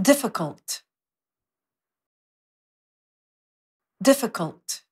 difficult. Difficult.